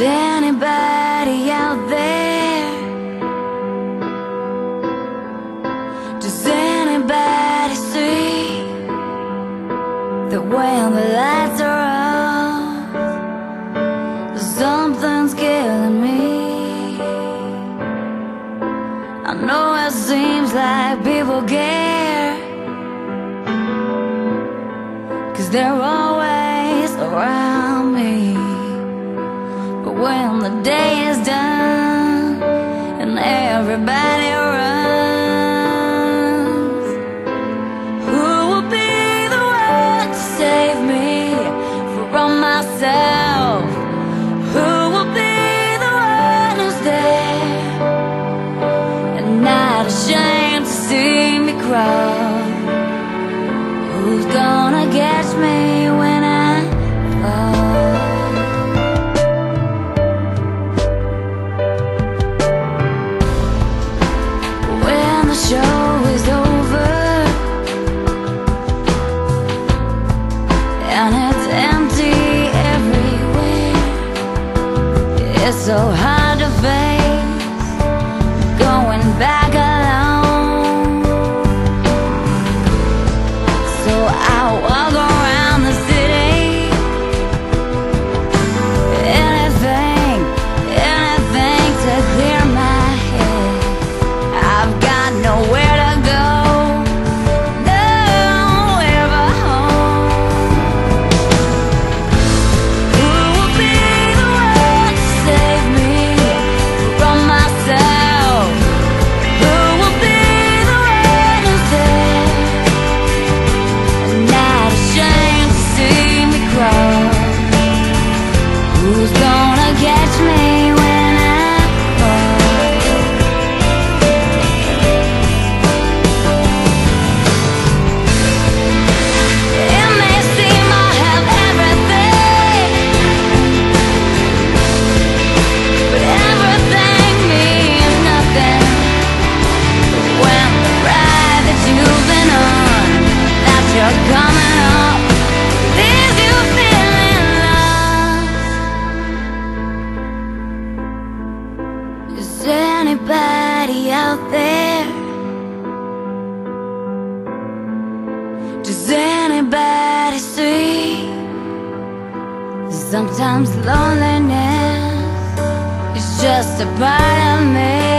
anybody out there? Does anybody see that when the lights are off, something's killing me? I know it seems like people care, cause they're always when the day is done and everybody runs, it's so hard to face going back alone. So I walk Is anybody out there? Does anybody see? Sometimes loneliness is just a part of me.